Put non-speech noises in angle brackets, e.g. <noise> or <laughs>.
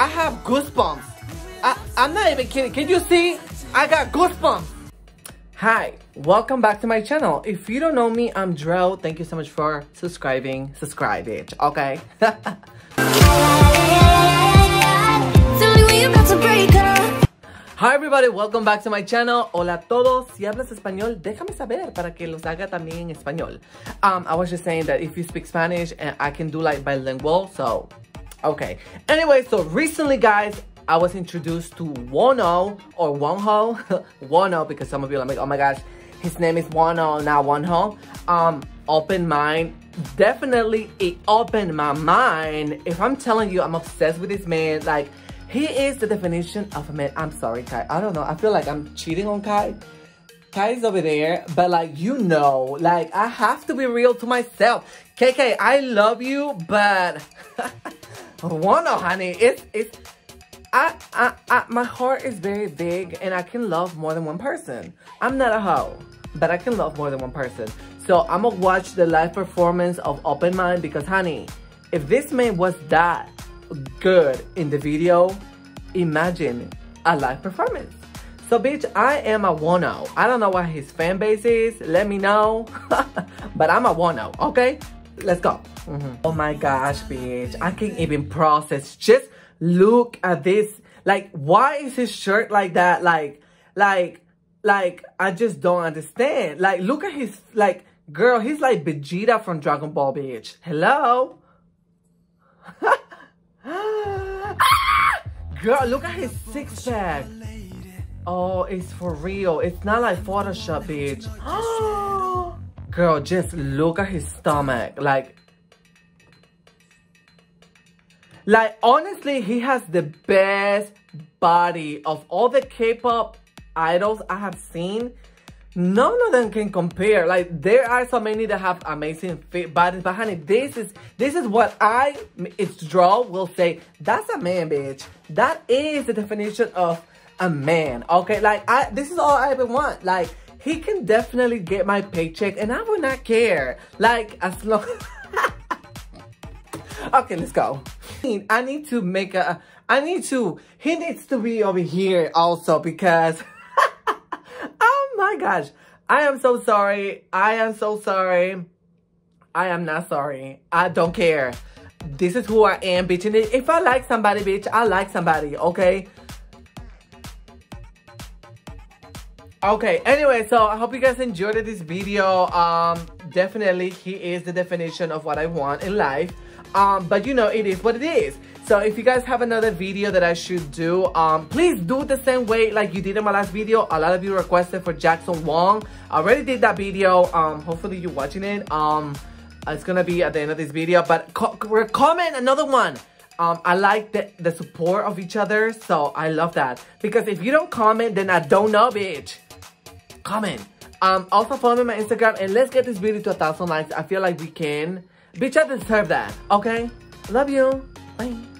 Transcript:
I have goosebumps. I, I'm not even kidding. Can you see? I got goosebumps. Hi, welcome back to my channel. If you don't know me, I'm Dro. Thank you so much for subscribing. Subscribe, bitch, okay? <laughs> Hi everybody, welcome back to my channel. Hola a todos. Si hablas español, déjame saber para que los haga también en español. Um, I was just saying that if you speak Spanish, and I can do like bilingual, so okay. Anyway, so recently, guys, I was introduced to Wonho or Wonho, <laughs> Wonho because some of you are like, oh my gosh, his name is Wonho, not Wonho. Um, open mind. Definitely, it opened my mind. If I'm telling you, I'm obsessed with this man. Like he is the definition of a man. I'm sorry, Kai. I don't know. I feel like I'm cheating on Kai. Kai's over there, but like, you know, like, I have to be real to myself. KK, I love you, but <laughs> Wano, honey, it's, it's, I, I, I, my heart is very big and I can love more than one person. I'm not a hoe, but I can love more than one person. So I'm gonna watch the live performance of Open Mind because, honey, if this man was that good in the video, imagine a live performance. So bitch, I am a Wano. I don't know what his fan base is. Let me know. <laughs> but I'm a Wano, okay? Let's go. Mm -hmm. Oh my gosh, bitch. I can't even process. Just look at this. Like, why is his shirt like that? Like, like, like, I just don't understand. Like, look at his, like, girl, he's like Vegeta from Dragon Ball, bitch. Hello? <laughs> Girl, look at his six pack. Oh, it's for real. It's not like Photoshop, bitch. <gasps> Girl, just look at his stomach. Like, like honestly, he has the best body of all the K-pop idols I have seen. None of them can compare. Like there are so many that have amazing fit bodies, but honey, this is this is what I it's Dro will say. That's a man, bitch. That is the definition of a man. Okay, like I this is all I ever want. Like he can definitely get my paycheck, and I would not care. Like as long. <laughs> okay, let's go. I need to make a. I need to. He needs to be over here also because. <laughs> Oh my gosh. I am so sorry. I am so sorry. I am not sorry. I don't care. This is who I am, bitch. And if I like somebody, bitch, I like somebody, okay? Okay, anyway, so I hope you guys enjoyed this video. Um, definitely, he is the definition of what I want in life. Um, but you know, it is what it is. So if you guys have another video that I should do, um, please do it the same way like you did in my last video. A lot of you requested for Jackson Wang. I already did that video. Um, hopefully you're watching it. Um, it's gonna be at the end of this video, but co comment another one. Um, I like the, the support of each other, so I love that. Because if you don't comment, then I don't know, bitch. Comment. Um, also follow me on my Instagram, and let's get this video to a thousand likes. I feel like we can. Bitch, I deserve that, okay? Love you. Bye.